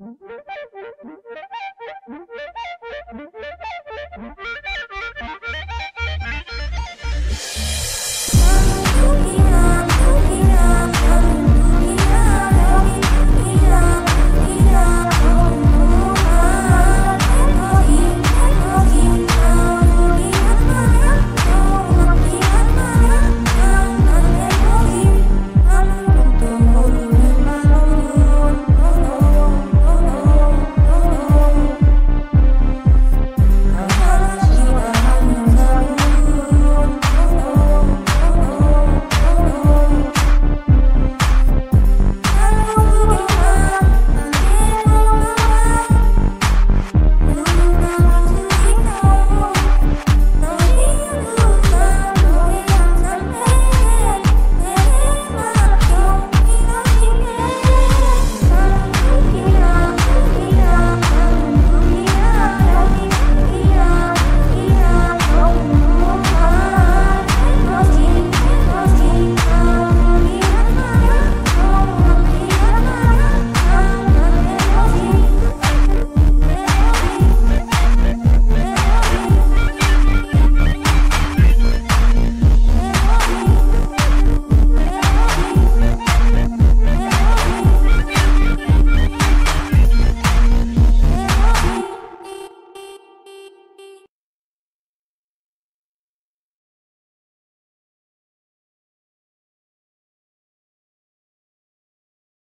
Thank uhum. you.